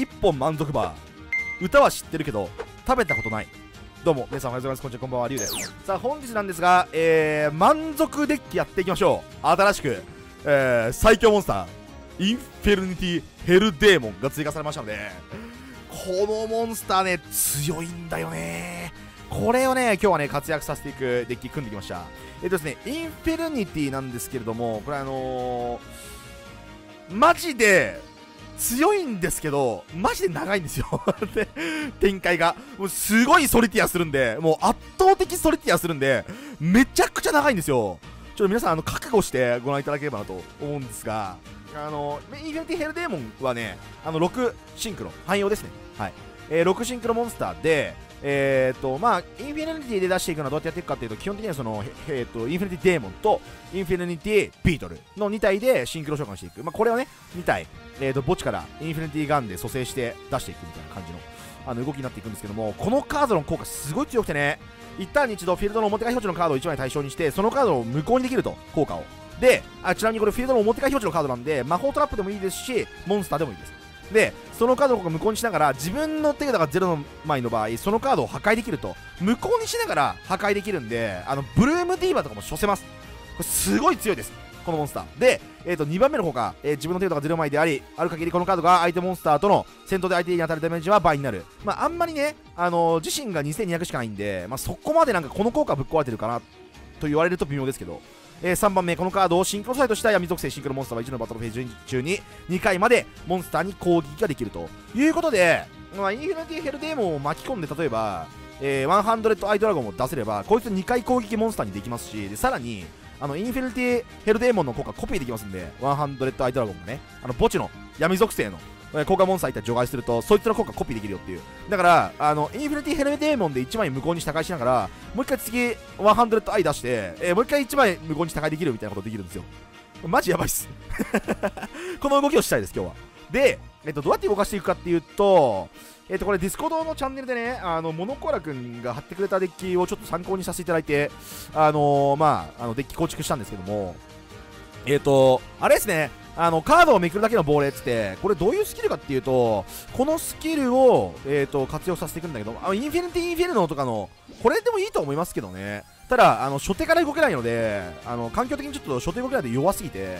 一本満足バー。歌は知ってるけど食べたことない。どうも皆さんおはようございます。こんにちはこんばんはりゅうです。さあ本日なんですが、えー、満足デッキやっていきましょう。新しく、えー、最強モンスターインフェルニティヘルデーモンが追加されましたのでこのモンスターね強いんだよね。これをね今日はね活躍させていくデッキ組んできました。えっとですねインフェルニティなんですけれどもこれあのー、マジで強いんですけど、マジで長いんですよ で、展開が。もうすごいソリティアするんで、もう圧倒的ソリティアするんで、めちゃくちゃ長いんですよ。ちょっと皆さん、あの、覚悟してご覧いただければなと思うんですが、あの、インフィニティヘルデーモンはね、あの、6シンクロ、汎用ですね。はい。えー、6シンクロモンスターで、えーとまあ、インフィニティで出していくのはどうやってやっていくかっていうと基本的にはその、えーと、インフィニティデーモンとインフィニティビートルの2体でシンクロ召喚していく、まあ、これをね2体、えーと、墓地からインフィニティガンで蘇生して出していくみたいな感じのあの動きになっていくんですけどもこのカードの効果すごい強くてね一旦に一度フィールドの表側表示のカードを1枚対象にしてそのカードを無効にできると効果を。であちなみにこれフィールドの表側表示のカードなんで魔法トラップでもいいですしモンスターでもいいです。でそのカードを無効にしながら自分の手札が0の枚の場合そのカードを破壊できると無効にしながら破壊できるんであのブルームディーバーとかも処せます。これすごい強いです。このモンスター。で、えー、と2番目の方が、えー、自分の手札が0枚でありある限りこのカードが相手モンスターとの戦闘で相手に当たるダメージは倍になる。まああんまりね、あのー、自身が2200しかないんで、まあ、そこまでなんかこの効果ぶっ壊れてるかなと言われると微妙ですけど。えー、3番目このカードをシンクロサイトした闇属性シンクロモンスターは1のバトルフェーズ中に2回までモンスターに攻撃ができるということで、まあ、インフィニティヘルデーモンを巻き込んで例えば、えー、100アイドラゴンを出せればこいつ2回攻撃モンスターにできますしでさらにあのインフィニティヘルデーモンの効果コピーできますんで100アイドラゴンがねあの墓地の闇属性の効果モンスターいたら除外するとそいつの効果コピーできるよっていう。だからあのインフィニティヘルメデーモンで1枚無効にした返しながらもう一回次100アイ出して、えー、もう一回1枚無効にした返できるみたいなことできるんですよ。マジやばいっす。この動きをしたいです今日は。で、えっと、どうやって動かしていくかっていうとえっと、これディスコードのチャンネルでね、あの、モノコアラ君が貼ってくれたデッキをちょっと参考にさせていただいて、あのー、まあ、あの、デッキ構築したんですけども、えっと、あれですね、あのカードをめくるだけの亡霊っつってこれどういうスキルかっていうとこのスキルを、えーと、活用させていくんだけどあのインフェルニティ・インフェルノとかのこれでもいいと思いますけどね。ただあの初手から動けないのであの環境的にちょっと初手動けないで弱すぎて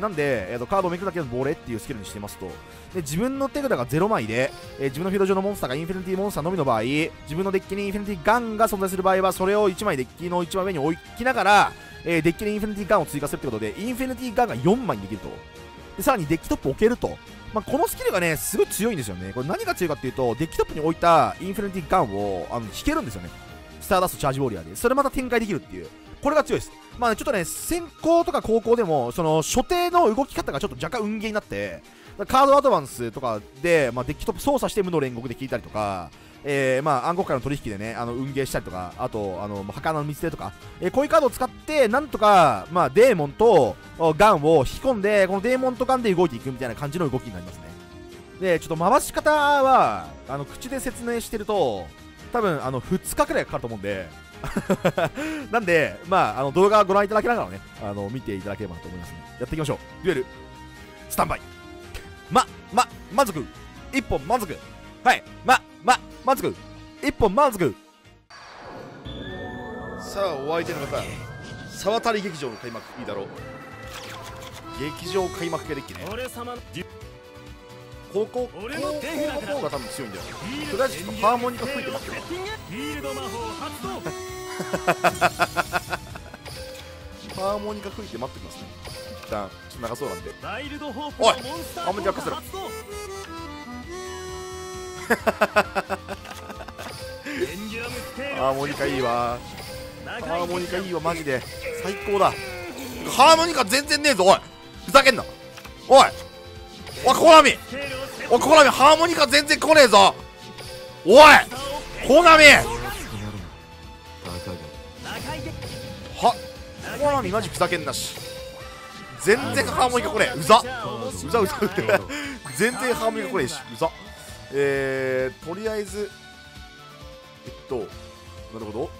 なんで、えーと、カードをめくるだけの亡霊っていうスキルにしてますと。で自分の手札が0枚で、えー、自分のフィールド上のモンスターがインフェルニティモンスターのみの場合自分のデッキにインフェルニティガンが存在する場合はそれを1枚デッキの一番上に置きながら、えー、デッキにインフェルニティガンを追加するってことでインフェルニティガンが4枚にできると。でさらにデッキトップ置けると、まあ、このスキルがねすごい強いんですよね。これ何が強いかっていうとデッキトップに置いたインフェルニティガンをあの引けるんですよね。スターダストチャージウォリアーで。それまた展開できるっていう。これが強いです。まあ、ね、ちょっとね先行とか高校でもその所定の動き方がちょっと若干運ゲーになってカードアドバンスとかで、まあ、デッキトップ操作して無の煉獄で聞いたりとかえー、まあ、暗黒からの取引でね、あの、運ゲーしたりとか、あと、あの、墓の見捨てとか、えー、こういうカードを使って、なんとか、まあ、デーモンとガンを引き込んで、このデーモンとガンで動いていくみたいな感じの動きになりますね。で、ちょっと回し方は、あの、口で説明してると、多分、あの、2日くらいかかると思うんで、なんで、まあ、あの、動画ご覧いただきながらね、あの、見ていただければと思いますの、で、やっていきましょう。デュエル、スタンバイ。ま、ま、満足。一本満足。はい、ま、ま、満足一本満足さあお相手の方。沢渡劇場の開幕いいだろう。劇場開幕系デッキねここここの。方が多分強いんだよとりあえずちょっとハーモニカ吹いてますよ。ハーモニカ吹いて待ってきますね。一旦ちょっと長そうなんで。おいハーモニカかせろ ハーモニカいいわ。ハーモニカいいわマジで。最高だ。ハーモニカ全然ねえぞおい。ふざけんな。おい。おいコナミ。おいコナミハーモニカ全然来ねえぞ。おいコナミ。はコナミマジふざけんなし。全然ハーモニカ来ねえ。うざ。うざうざ。うって全然ハーモニカ来ねえし。うざ。えー、とりあえずえっとなるほど。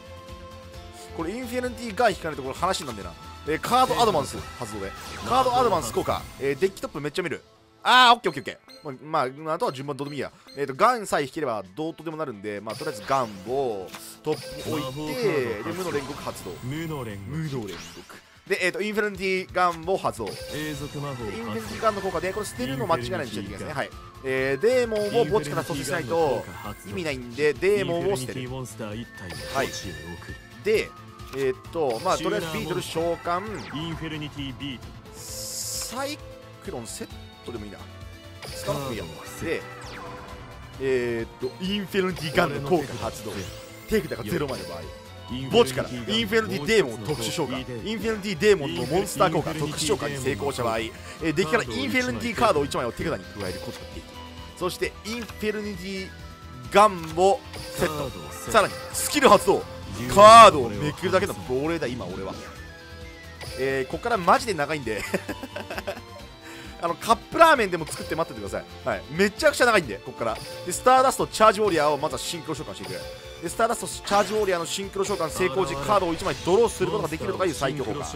これインフィニティが引かないところ話なんだよな、えー、カードアドバンス発動で。カードアドバンス効果、えー、デッキトップめっちゃ見る。ああオッケーオッケーオッケー。まあ、まあ、あとは順番どうでもいいや。えっ、ー、とガンさえ引ければどうとでもなるんでまあとりあえずガンをトップに置いてで無の煉獄発動。無の煉獄。無の煉獄で、えーと、インフィニティガンを発動。インフィニティガンの効果でこれ捨てるの間違いないにしちゃいけないですね。はい。えー、デーモンを墓地から阻止しないと意味ないんでデーモンを捨てるはい。でえー、っとまあとりあえずビートル召喚。インフェルニティビート。サイクロンセットでもいいな。使わなくていいやでえー、っとインフェルニティガンの効果発動。テイクダが0までの場合墓地からインフェルニティデーモン特殊召喚インフェルニティデーモンのモンスター効果特殊召喚に成功した場合、えー、デッキからインフェルニティカードを1枚を手札に加えることができる。そしてインフェルニティガンをセット。さらにスキル発動カードをめくるだけの亡霊だ今俺は。えー、ここからマジで長いんで。あのカップラーメンでも作って待っててください、はい、めちゃくちゃ長いんでここから。でスターダストチャージウォリアーをまずはシンクロ召喚してくでスターダストチャージウォリアーのシンクロ召喚成功時カードを1枚ドローすることができるとかいう最強効果。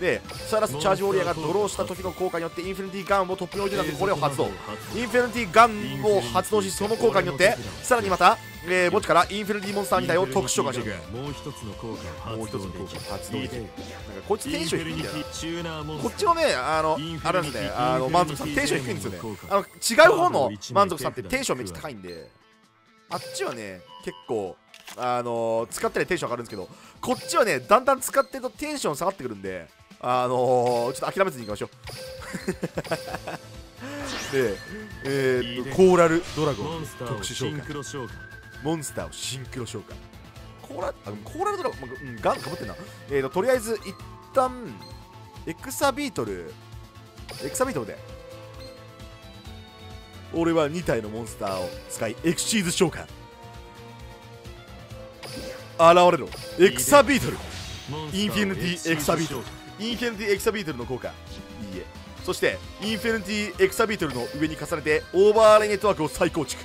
でスターダストチャージウォリアーがドローした時の効果によってインフィニティガンをトップに置いてたんでこれを発動インフィニティガンを発動しその効果によってさらにまたえー、墓地からインフィニティモンスター2体を特殊召喚していくもう。一つの効果もう一つの効果発動できるなんかこいつテンション低いんだよ。こっちのねあのあれなんですねあの満足さんテンション低いんですよね。あの違う方の満足さんってテンションめっちゃ高いんであっちはね結構あのー、使ったらテンション上がるんですけどこっちはねだんだん使ってるとテンション下がってくるんであのー、ちょっと諦めずにいきましょう。でえー、っとコーラルドラゴン特殊召喚。モンスターをシンクロ召喚。コーラあコーラルドラゴン、まうん、ガンかぶってんな。えー、ととりあえず一旦エクサビートルエクサビートルで。俺は2体のモンスターを使いエクシーズ召喚現れろ。エクサビートル。インゼクターエクサビートル。インフィニティエクサビートルの効果。いいえ。そしてインフィニティエクサビートルの上に重ねてオーバーレイネットワークを再構築。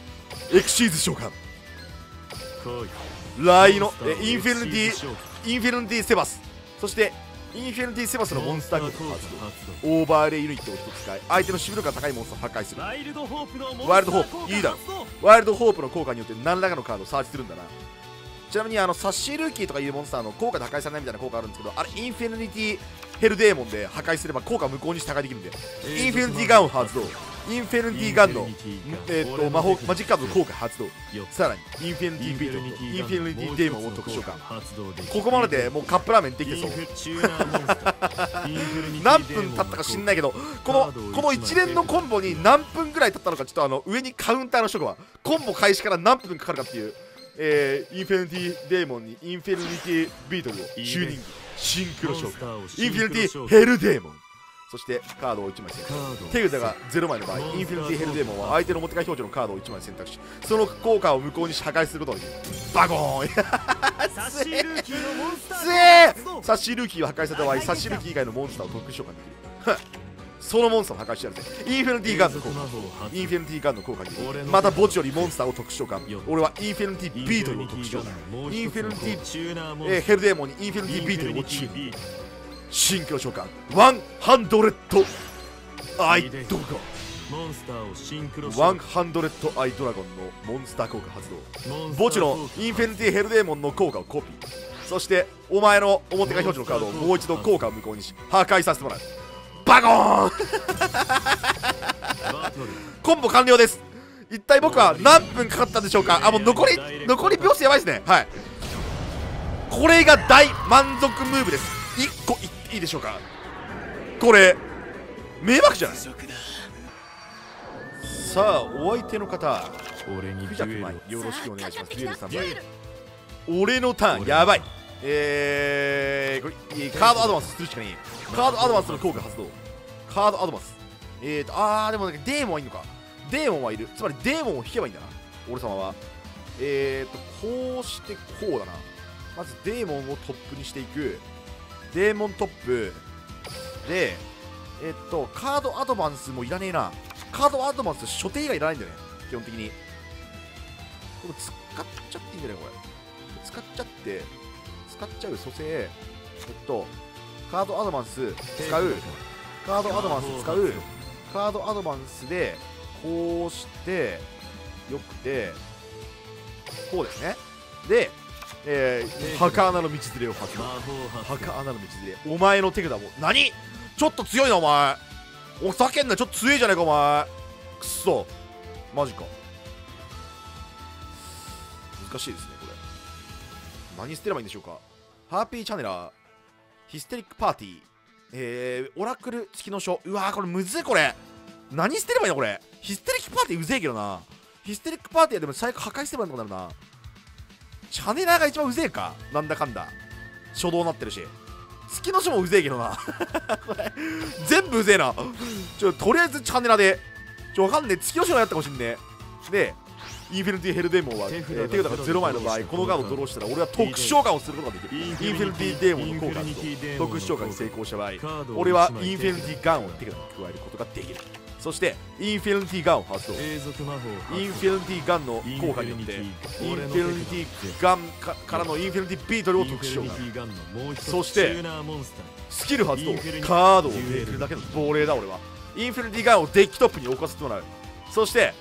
エクシーズ召喚。ライノえインフィニティインフィニティセバス。そしてインフィニティセバスのモンスターグッドオーバーレイユニットを1つ使い相手の守備力が高いモンスターを破壊する。ワイルドホープいいだろ。ワイルドホープの効果によって何らかのカードをサーチするんだなちなみにあのサッシールーキーとかいうモンスターの効果で破壊されないみたいな効果あるんですけどあれインフィニティヘルデーモンで破壊すれば効果を無効にして破壊できるんで。インフィニティガンを発動。インフィニティガンの、えー、と魔法マジックカードの効果発動。さらにインフィニティビートとインフィニティデーモンを特殊召喚ここまででもうカップラーメンできてそう。何分経ったか知んないけどこのこの一連のコンボに何分ぐらい経ったのかちょっとあの上にカウンターの人がコンボ開始から何分かかるかっていうえー、インフィニティデーモンにインフィニティビートルをチューニングシンクロ召喚インフィニティヘルデーモンそしてカードを1枚選択。手札が0枚の場合インフィニティヘルデーモンは相手の表側表示のカードを1枚選択しその効果を無効にし破壊することができるバゴーン。サッシールーキーのモンスターサッシールーキーを破壊された場合サッシールーキー以外のモンスターを特殊召喚できるそのモンスターを破壊してやるぜ。インフィニティガンの効果。インフィニティガンの効果に。また墓地よりモンスターを特殊召喚。俺はインフィニティビートルを特殊召喚。インフィニティ、えー、ヘルデーモンにインフィニティビートルをチュー新居召喚。ワンハンドレッドアイドラゴン。モンスターをシンクロワンハンドレッドアイドラゴンのモンスター効果発動。墓地のインフィニティヘルデーモンの効果をコピー。そしてお前の表が表示のカードをもう一度効果を無効にし破壊させてもらうバゴーン。コンボ完了です。一体僕は何分かかったんでしょうか？あもう残り残り秒数やばいですね。はい。これが大満足ムーブです。1個いっていいでしょうか？これ迷惑じゃない？さあお相手の方。俺にクよろしくお願いします。デュエルさん。俺のターンやばいえー、これカードアドバンスするしかねえカードアドバンスの効果発動カードアドバンス。えーとあーでもなんかデーモンはいいのか。デーモンはいる。つまりデーモンを引けばいいんだな。俺様は。えーとこうしてこうだな。まずデーモンをトップにしていく。デーモントップ。でえっとカードアドバンスもいらねえな。カードアドバンス所定がいらないんだよね。基本的に。これ使っちゃっていいんじゃない？これ。使っちゃって使っちゃう蘇生。えっとカードアドバンス使う。カードアドバンス使うカードアドバンスでこうしてよくてこうですね。で、えー、墓穴の道連れを発魔動墓穴の道連れ。お前の手札も何？ちょっと強いなお前。おざけんなちょっと強いじゃねえかお前。くっそ。マジか。難しいですねこれ。何捨てればいいんでしょうか。ハーピーチャネラー。ヒステリックパーティー。えー、オラクル月の書。うわーこれむずいこれ。何捨てればいいのこれ。ヒステリックパーティーうぜえけどな。ヒステリックパーティーはでも最悪破壊してばいいのかなチャネラーが一番うぜえか。なんだかんだ。初動になってるし。月の書もうぜえけどな。これ全部うぜえな。ちょとりあえずチャネラで。ちょわかんねえ。月の書がやったかもしんねえでインフィニティヘルデーモンは、えー手札が0枚の場合このカードをドローしたら俺は特殊召喚をすることができる。インフィニティデーモンの効果と特殊召喚に成功した場合俺はインフィニティガンを手札に加えることができる。そしてインフィニティガンを発動。インフィニティガンの効果によってインフィニティガンかからのインフィニティビートルを特殊召喚そしてスキル発動。カードをめくるだけの亡霊だ俺は。インフィニティガンをデッキトップに置かせてもらうそして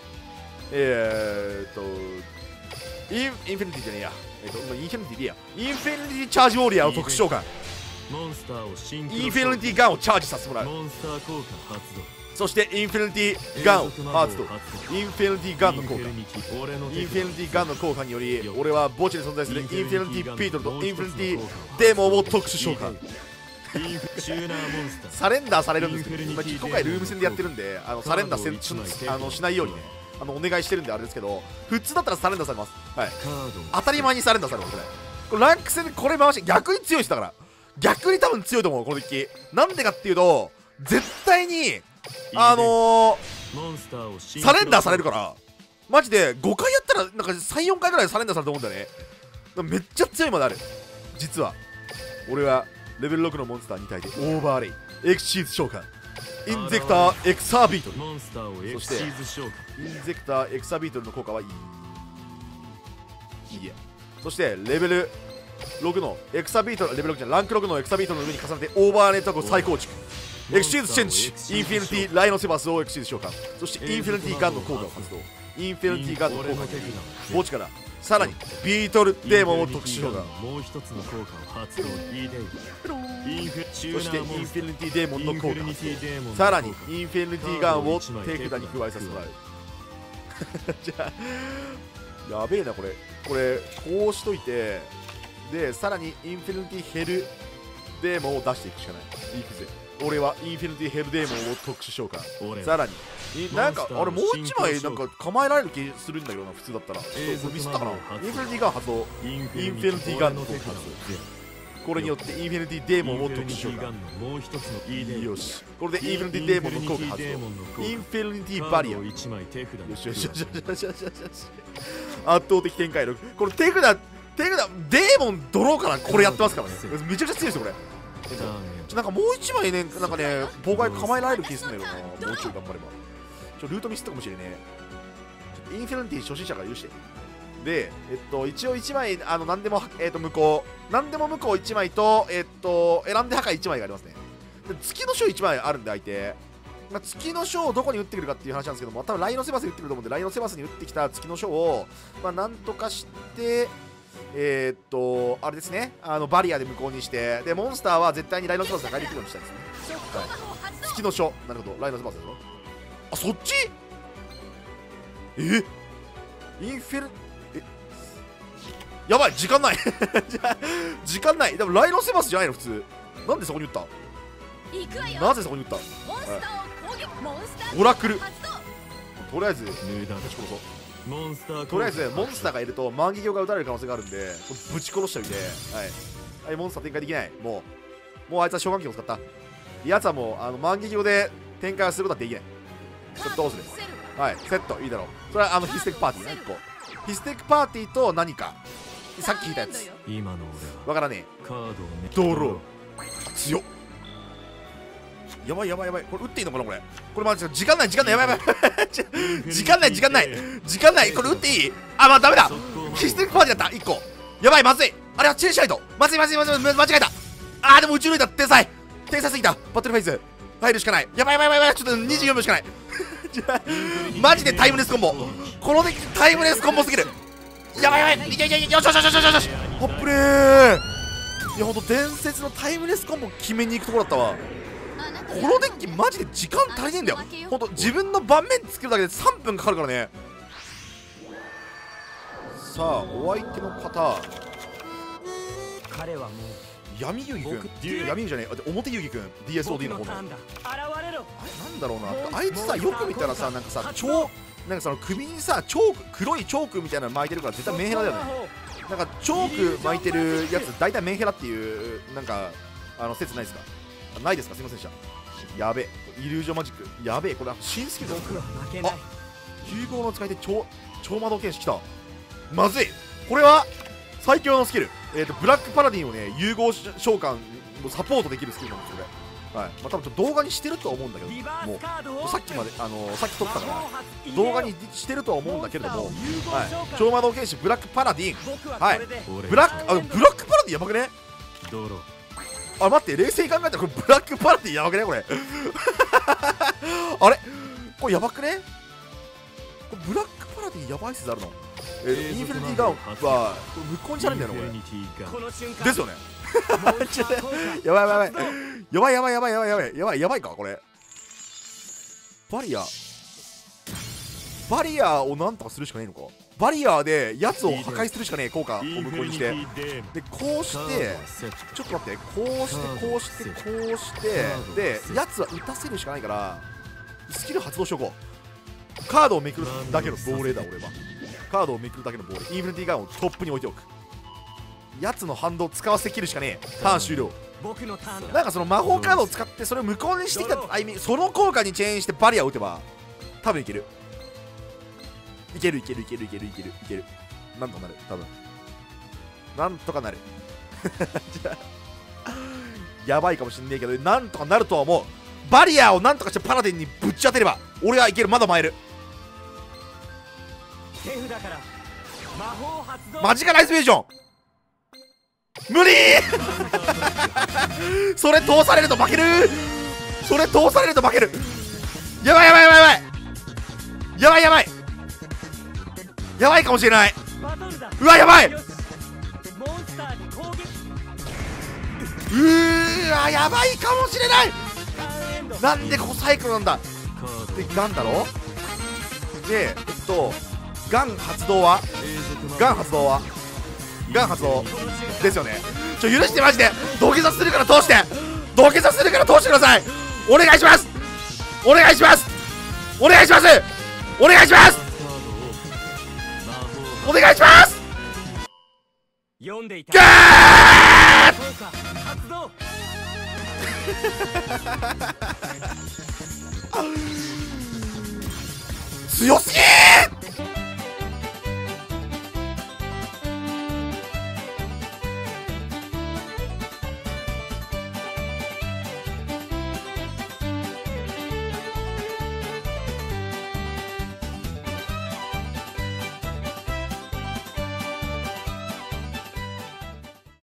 えー、っとインインフィニティじゃねえや。えーっとまあインフィニティでや。インフィニティチャージウォリアーを特殊召喚。モンスターをシンインフィニティガンをチャージさせてもらう。モンスター効果発動。そしてインフィニティガンを発動。インフィニティガンの効果。インフィニティガンの効果により俺は墓地に存在するインフィニティビートルとインフィニティデーモンを特殊召喚。サレンダーされるんですけど、今今回ルーム戦でやってるんであのサレンダーせあのしないようにねあのお願いしてるんであれですけど普通だったらサレンダーされます。はい。当たり前にサレンダーされますこれこれランク戦でこれ回して逆に強い人だから。逆に多分強いと思うこのデッキ。なんでかっていうと絶対にあのーサレンダーされるから。マジで5回やったらなんか34回ぐらいサレンダーされると思うんだよね。めっちゃ強いまである。実は。俺はレベル6のモンスター2体でオーバーレイ。エクシーズ召喚インゼクターエクサービートル。そしてインゼクターエクサビートルの効果はいい。いいやそしてレベル6のエクサビートルレベル6じゃランク6のエクサビートルの上に重ねてオーバーネットを再構築エクシーズチェンジインフィニティライノセバスをエクシーズ召喚そしてインフィニティガンの効果を発動。インフィニティガンの効果。墓地からさらにビートルデーモンを特殊召喚もう一つの効果を発動。イーデイインフチュそしてインフィニティデーモンの効果さらにインフィニティガンを手札に加えさせてもらう。じゃあやべえなこれ。これこうしといてでさらにインフィニティヘルデーモンを出していくしかない。いくぜ。俺はインフィニティヘルデーモンを特殊召喚。俺さらにいなんかあれもう一枚なんか構えられる気するんだけどな普通だったら。ミスったかなインフィニティガン発動インフィニティガンの発動これによってインフィニティデーモンを特殊召喚よしこれでインフィニティデーモンの効果発動。インフィニティバリア。を1枚手札によしよしよしよしよしよし。圧倒的展開力。これ手札手札デーモンドローからこれやってますからね。めちゃくちゃ強いですよこれ。なんかもう一枚ねなんかね妨害構えられる気するんだよな。もうちょい頑張ればちょルートミスったかもしれねえちょっとインフィニティ初心者から許して。でえっと一応1枚あの何でも、えっと、向こう。何でも向こう1枚とえっと選んで破壊1枚がありますね。で月の章1枚あるんで相手。まあ、月の章をどこに打ってくるかっていう話なんですけども多分ライノセバスに打ってくると思うんでライノセバスに打ってきた月の章をまあなんとかしてえー、っとあれですね。あのバリアで無効にして。でモンスターは絶対にライノセバスが返りできるようにしたいですね。月の書なるほど。ライノセバスでしょあそっち？え？インフェルえ？やばい時間ない。じゃあ時間ない。でもライノセバスじゃないの？普通。なんでそこに打った？なぜそこに打った？オラクル。とりあえずモンスターとりあえずモンスターがいると万華鏡が撃たれる可能性があるんでこれぶち殺しちゃうんで。はい、はい、モンスター展開できない。もう。もうあいつは召喚機を使った。やつはもうあの万華鏡で展開をすることはできないちょっとどうする？はいセットいいだろう。それはあのヒステックパーティーね1個。ヒステックパーティーと何か。さっき聞いたやつ。今のわからね俺はカードをね。ドロー。え強っ。やばいやばいやばい。これ打っていいのかなこれ？これマジで時間ない時間ない。やばいやばい。時間ない時間ない。時間ない。これ打っていい？あまあダメだ。ヒステリックパーティーだった。1個やばいまずい。あれはチェンジしないとまずいまずいまずいまずい。間違えた。あーでも宇宙類だ天才。天才すぎた。バトルフェイズ入るしかない。やばいやばいやばいちょっと24秒しかない。マジでタイムレスコンボ。このデッキタイムレスコンボすぎる。やばいやばい。いやいやいやよしよしよしよしよし。ホップレー。いやほんと伝説のタイムレスコンボ決めに行くところだったわ。このデッキマジで時間足りねえんだよ。ほんと自分の盤面作るだけで3分かかるからね。さあお相手の方彼はもう闇遊戯くん僕闇遊戯じゃねえ。あ表遊戯くん DSOD の方の。ターンだ。現れろ。あれ？なんだろうな。あいつさよく見たらさなんかさ超なんかその首にさチョーク黒いチョークみたいなの巻いてるから絶対メンヘラだよね。なんかチョーク巻いてるやつ大体メンヘラっていうなんかあの説ないですか？あないですか？すいませんでした。やべえ。イリュージョンマジック。やべえ。これ新スキルだ。僕は負けない。融合の使い手超超魔導剣士来た。まずい。これは最強のスキル、えー、とブラックパラディンをね融合召喚をサポートできるスキルなんですよこれ。はい。まあ多分ちょっと動画にしてるとは思うんだけどもうさっきまであのーさっき撮ったから動画にしてるとは思うんだけれども、はい、超魔導剣士ブラックパラディン。ははい。ブラックあブラックパラディンやばくね？あ待って冷静に考えたらこれブラックパラディンやばくね？これ。あれ？これやばくね？これブラックパラディンやばい説あるの。えー、インフィニティガンは無効にされるんだよなこれ。ですよね。モンスター効果やばいやばいやばい。やばいやばいやばいやばいやばい。やばいかこれ。バリア。バリアをなんとかするしかねえのか。バリアでやつを破壊するしかねえ効果を無効にして。でこうしてちょっと待って。こうしてこうしてこうして。でやつは打たせるしかないからスキル発動しとこうカードをめくるだけの亡霊だ俺は。カードをめくるだけの亡霊。インフェルニティガンをトップに置いておく。やつの反動を使わせきるしかねえ。ターン終了。僕のターンだ。なんかその魔法カードを使ってそれを無効にしてきたタイミングその効果にチェーンしてバリアを打てば多分いける。いけるいけるいけるいけるいけるいける。なんとかなる。多分。なんとかなる。やばいかもしんねえけどなんとかなるとは思う。バリアをなんとかしてパラディンにぶっち当てれば俺はいける。まだ参る手札から魔法発動。マジカライズビジョン。無理！それ通されると負ける！それ通されると負ける！やばいやばいやばいやばい！やばいやばい！やばいかもしれない！うわやばい！うーわやばいかもしれない！なんでここサイクルなんだ？でガンだろでえっとガン発動は？ガン発動は？ガン発動ですよね。ちょ許してマジで。土下座するから通して。土下座するから通してください。お願いします。お願いします。お願いします。お願いします。お願いします。読んでいた。ガー発動 強すぎー